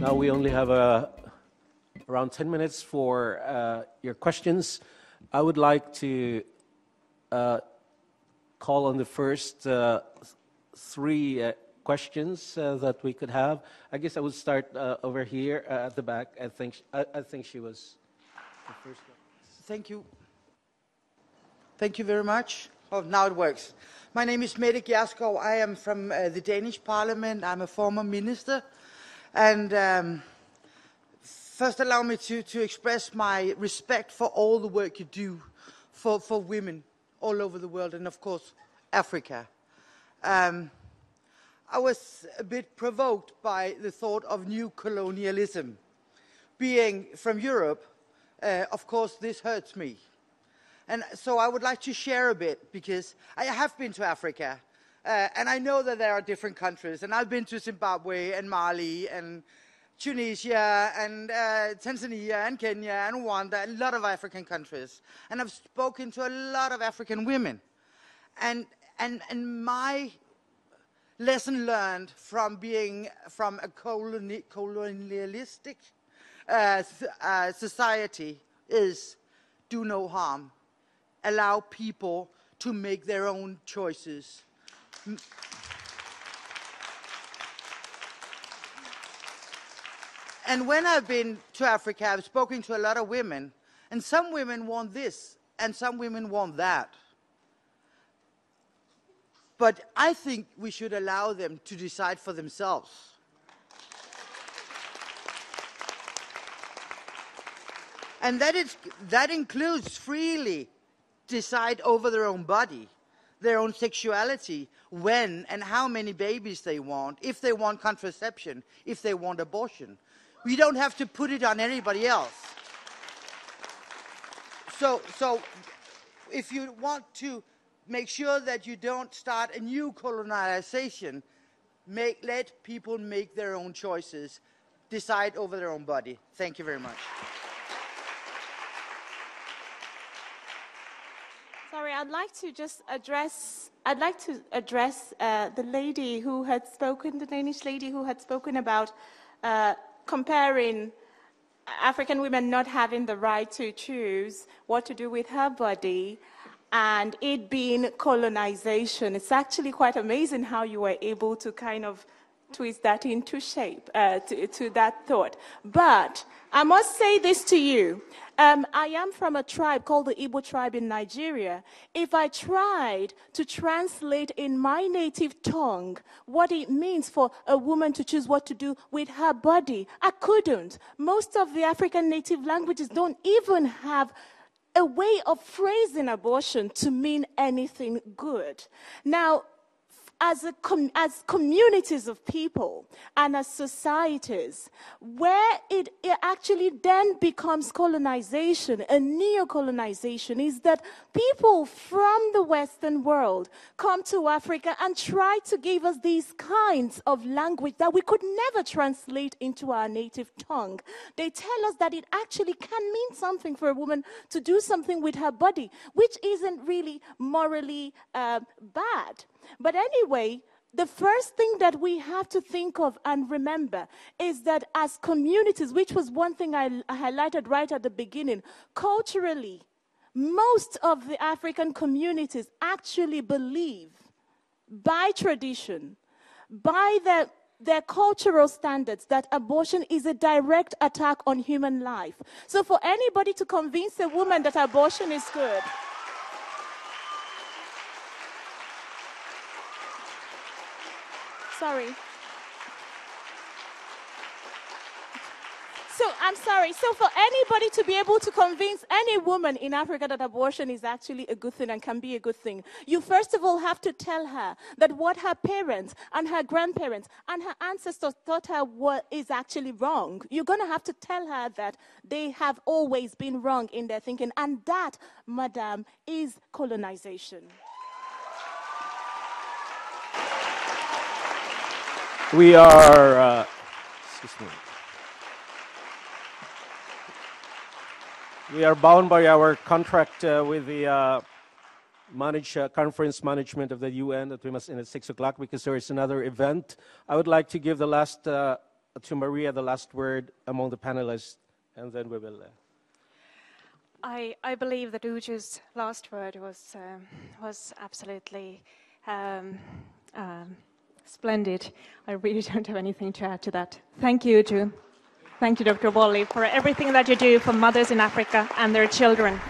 Now we only have uh, around 10 minutes for uh, your questions. I would like to uh, call on the first uh, three uh, questions uh, that we could have. I guess I would start over here at the back. I think, I, I think she was the first one. Thank you. Thank you very much. Oh, now it works. My name is Mette Gjerskov. I am from uh, the Danish Parliament. I'm a former minister. And um, first allow me to, to express my respect for all the work you do for, for women all over the world and, of course, Africa. Um, I was a bit provoked by the thought of new colonialism. Being from Europe, uh, of course, this hurts me. And so I would like to share a bit because I have been to Africa uh, and I know that there are different countries. And I've been to Zimbabwe and Mali and Tunisia and uh, Tanzania and Kenya and Rwanda, a lot of African countries. And I've spoken to a lot of African women. And, and, and my lesson learned from being from a coloni colonialistic uh, uh, society is do no harm allow people to make their own choices. And when I've been to Africa, I've spoken to a lot of women, and some women want this, and some women want that. But I think we should allow them to decide for themselves. And that, is, that includes freely decide over their own body, their own sexuality, when and how many babies they want, if they want contraception, if they want abortion. We don't have to put it on anybody else. So, so if you want to make sure that you don't start a new colonization, make, let people make their own choices, decide over their own body. Thank you very much. Sorry, I'd like to just address. I'd like to address uh, the lady who had spoken, the Danish lady who had spoken about uh, comparing African women not having the right to choose what to do with her body and it being colonization. It's actually quite amazing how you were able to kind of twist that into shape, uh, to, to, that thought. But I must say this to you um, I am from a tribe called the Igbo tribe in Nigeria. If I tried to translate in my native tongue what it means for a woman to choose what to do with her body, I couldn't. Most of the African native languages don't even have a way of phrasing abortion to mean anything good. Now, as, com- as communities of people and as societies, where it, it actually then becomes colonization, a neo-colonization, is that people from the Western world come to Africa and try to give us these kinds of language that we could never translate into our native tongue. They tell us that it actually can mean something for a woman to do something with her body, which isn't really morally uh, bad. But anyway, the first thing that we have to think of and remember is that as communities, which was one thing I, highlighted right at the beginning, culturally, most of the African communities actually believe by tradition, by their, their cultural standards, that abortion is a direct attack on human life. So for anybody to convince a woman that abortion is good, Sorry. So I'm sorry. So for anybody to be able to convince any woman in Africa that abortion is actually a good thing and can be a good thing, you first of all have to tell her that what her parents and her grandparents and her ancestors taught her what is actually wrong. You're going to have to tell her that they have always been wrong in their thinking, and that, madam, is colonization. We are, uh. We are bound by our contract uh, with the uh, manage, uh, conference management of the UN that we must end at 6 o'clock because there is another event. I would like to give the last uh, to Maria the last word among the panelists, and then we will. Uh, I, I believe that Uju's last word was, um, was absolutely um, um, splendid. I really don't have anything to add to that. Thank you. Thank you, Dr. Walley, for everything that you do for mothers in Africa and their children.